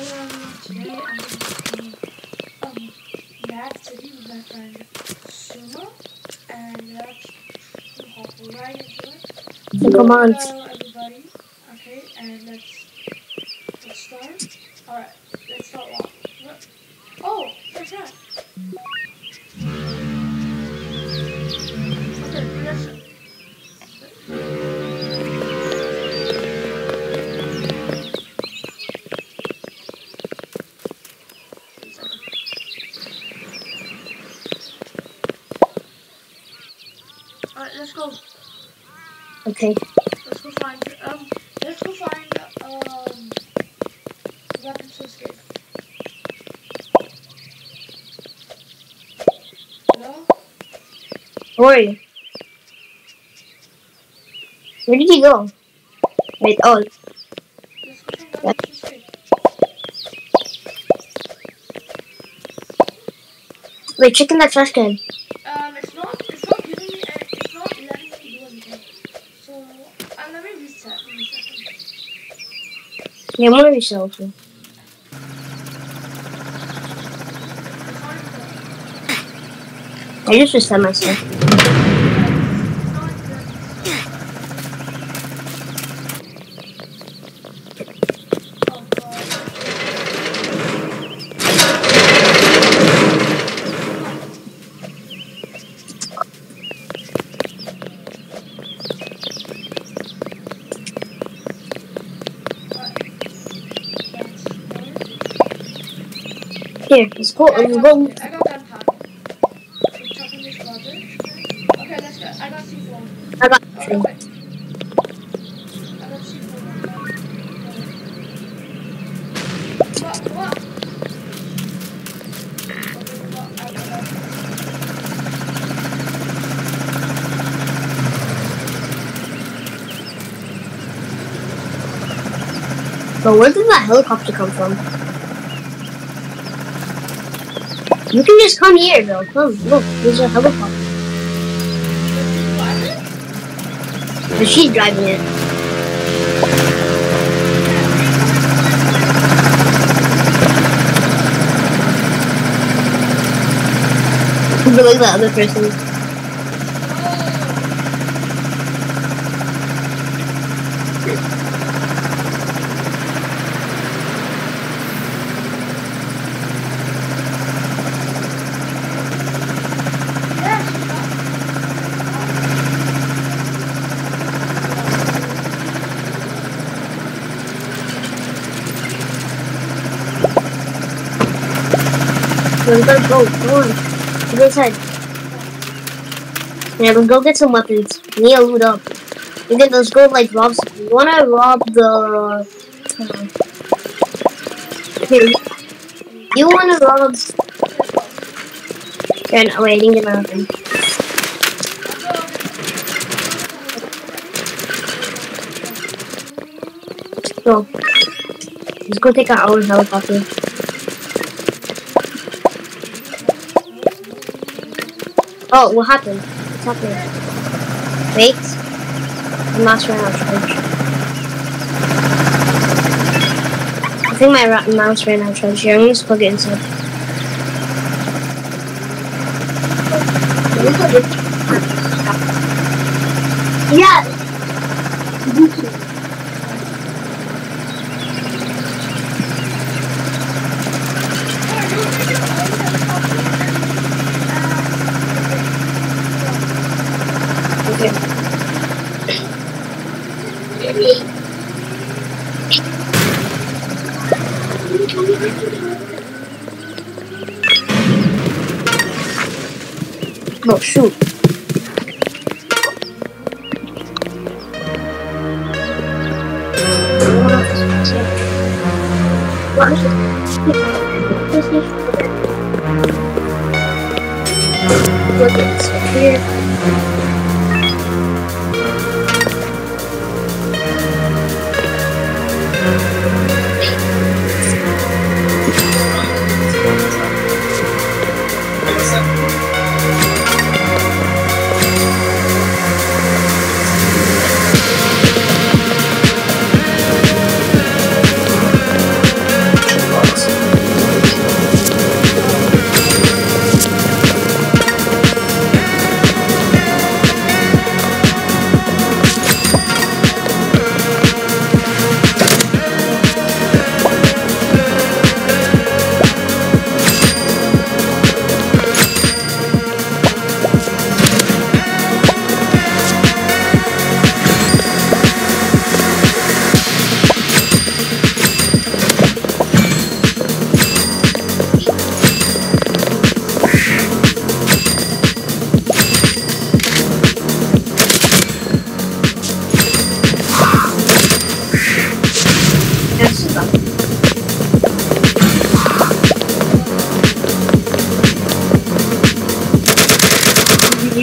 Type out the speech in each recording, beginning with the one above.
Today I'm going to be um, Mad City with my friend and commands. Hello, everybody. Okay, and let's let's start. All right, let's start. What? Oh. Okay. All right, let's go. Okay. Let's go find um. Let's go find um. Weapons to escape. Hello. Ori. Where did he go? Wait, oh, Let's go find weapons to escape. Wait, check in that trash can. Um, it's not. It's not giving me. a- It's not letting me do anything. So uh, let me reset. Yeah, I'm gonna reset also. It's not even I just reset myself. Here, let's go. I Let's got, go. I got gunpowder. We're chopping this garbage. Okay, let's go. I got C4. I got Oh, two. wait. I got C4. What? What? I got that. But where did that helicopter come from? You can just come here, though. Come, look, there's a helicopter. And she's driving it. But look at the other person. Let's go, go, go on. Go inside. Yeah, let's go get some weapons. We need to loot up. And then let's go like rob. We wanna rob the. Uh, here. You wanna rob? Yeah, no, wait, I didn't get my weapon. Go. Let's go take our helicopter. Oh, what happened? What's happening? Wait. The mouse ran out of charge. I think my mouse ran out of charge. Here, I'm gonna just plug it inside. Yeah. Okay. Oh shoot.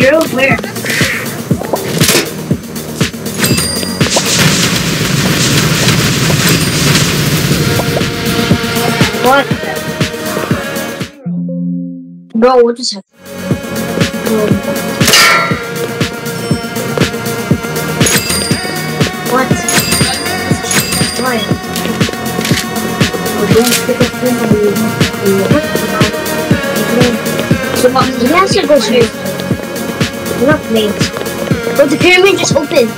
zero? Where? What? Bro, what just happened? What? Why? We're going to pick up the Come on, you guys should go straight. You're not late. But the pyramid just opened.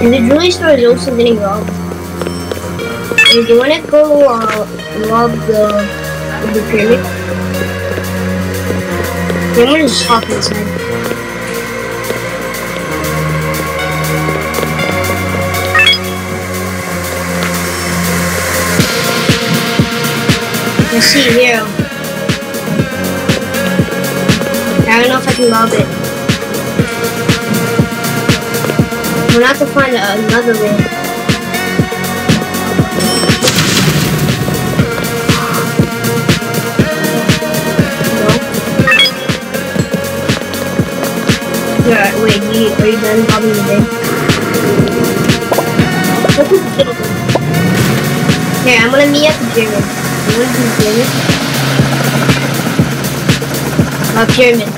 And the jewelry store is also getting robbed. And do you wanna go uh, rob the the pyramid? Gonna just hop inside. Let's see here. I don't know if I can rob it. We'll have to find another way. Yeah, wait, are you done robbing the it? Here, I'm gonna meet at the pyramid. You wanna? Uh, pyramid.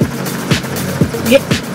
Yeah.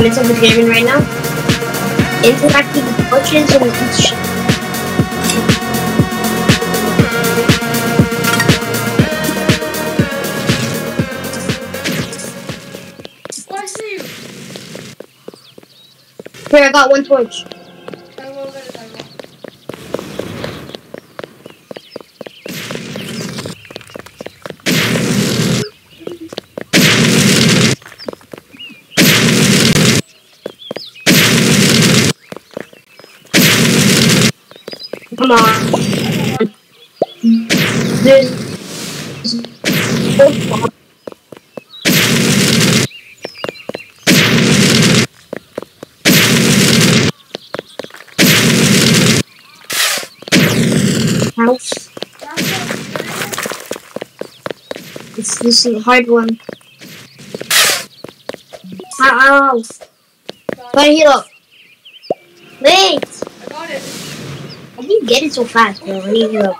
comments of the German right now. Interactive watches and each Here, I got one torch. people are this house. It's this is a hard one. House. But here, look. How do you get it so fast, bro? I need go.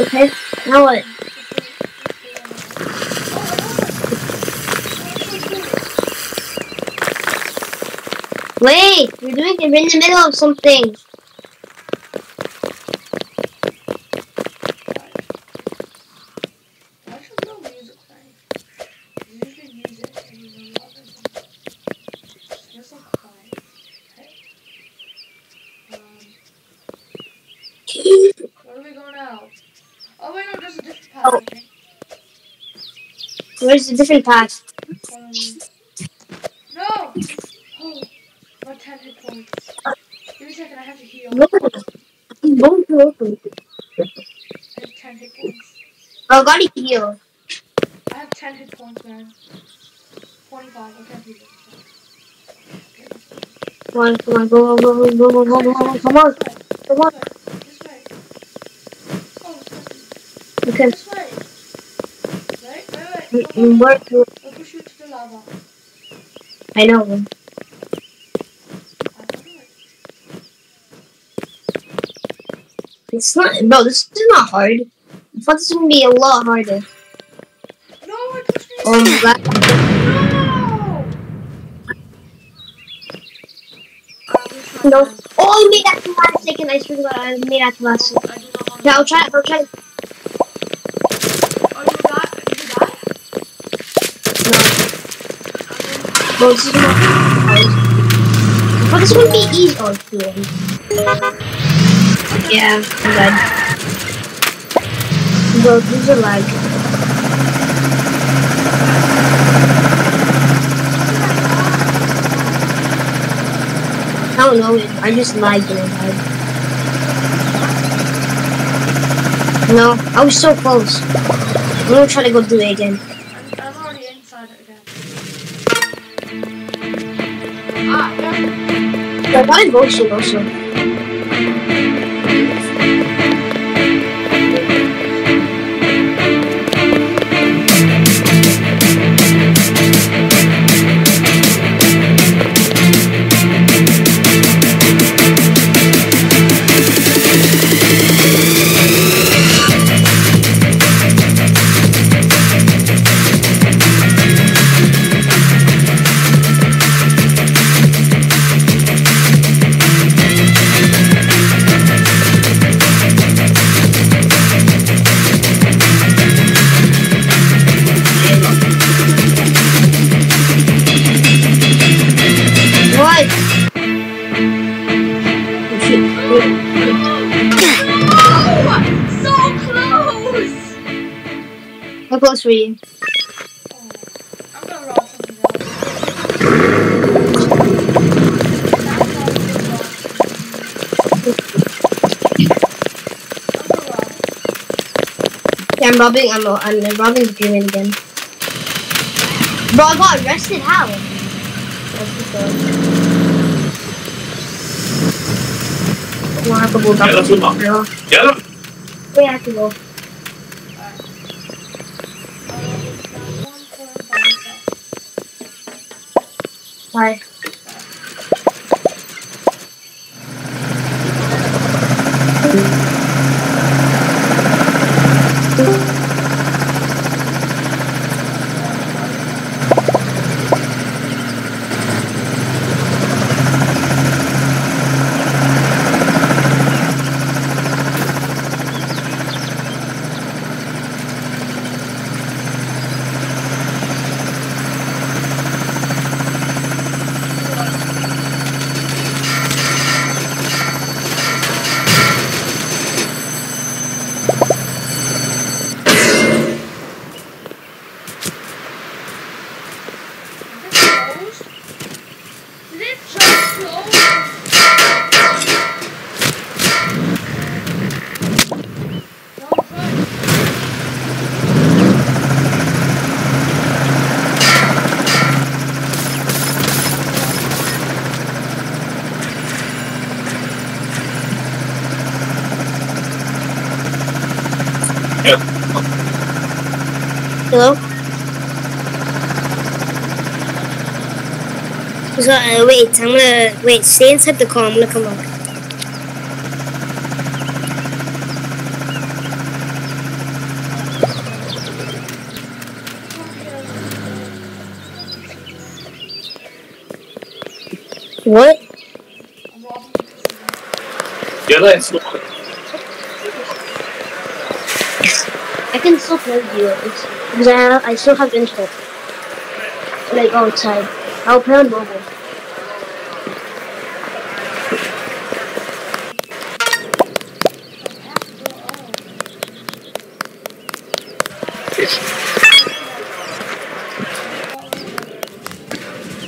Okay, now what? Wait! You're doing it in the middle of something. Why should no music playing? Usually music and you know what It's just like quiet. Okay. Um, where do we go now? Oh wait, no, there's a different path. Oh. I. Where's the different path? Um, no! Oh, my 10 hit points. Give me a second, I have to heal. It. Don't it. I have 10 hit points. Oh, gotta heal. I have 10 hit points, man. 25, I can't do this. Come on, come on, go, go, go, go, go, go, go, go, come on, come on. Okay. Wait, wait, wait. Don't, the lava. I know. It's not, bro, this is not hard. I thought this would be a lot harder. No, it's oh, just Oh. No. No. Oh, I made that last second. I swear to God, I made that last second. Yeah, I'll try it. I'll try it. No. Well, this is not. But this would be easy. Oh, yeah. Yeah, I'm dead. Bro, these are lag. I don't know. I just lagged really bad. No, I was so close. I'm gonna try to go do it again. Yeah. Yeah, why motion also? What? How close were you? I'm gonna rob. I'm. Yeah, I'm robbing. I'm, I'm robbing the pyramid again. Bro, I got arrested. How? That's the story. Well, I have to go back. Bye. Hello? So, uh, wait, I'm gonna, wait, stay inside the car, I'm gonna come out. What? I'm robbing. Get it! Look. I can still play games, because I, have, I still have internet. Like, outside. I'll play on mobile.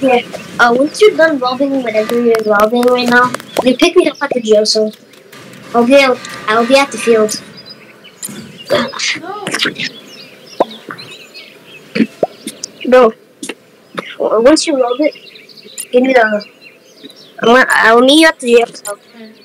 Yeah. Uh, once you're done robbing whatever you're robbing right now, you pick me up at the jail, so I'll be I'll be at the field. Bro, once you rob it, give me the. I'm gonna, I'll meet you at the jail.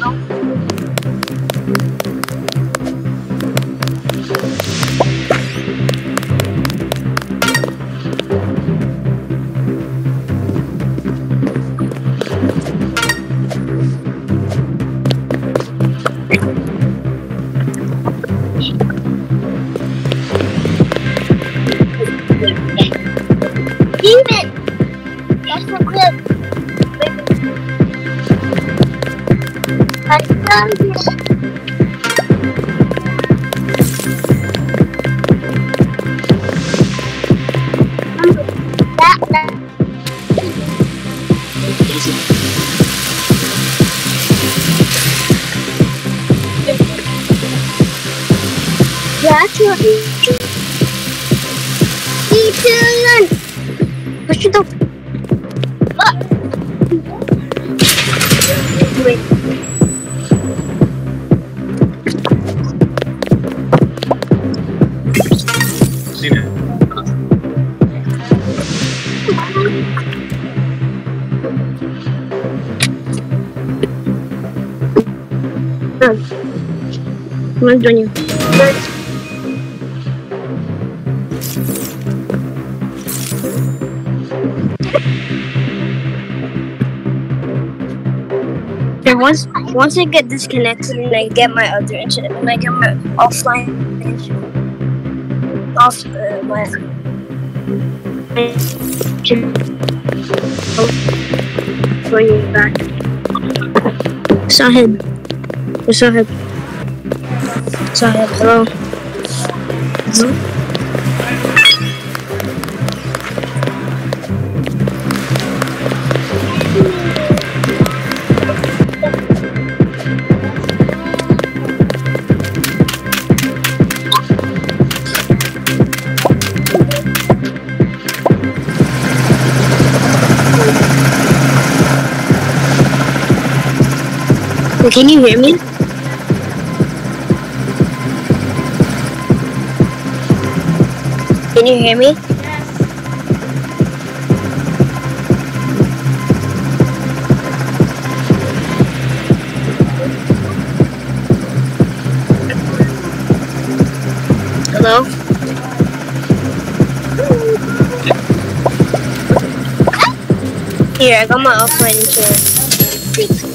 não. That's your Ethan! Push it up. Ah. Wait. Once once I get disconnected and I get my other internet and I get my offline internet off uh, my it back. Sahib. Sahib. Sahib, hello. Can you hear me? Can you hear me? Yes. Hello? Here, I got my offline internet.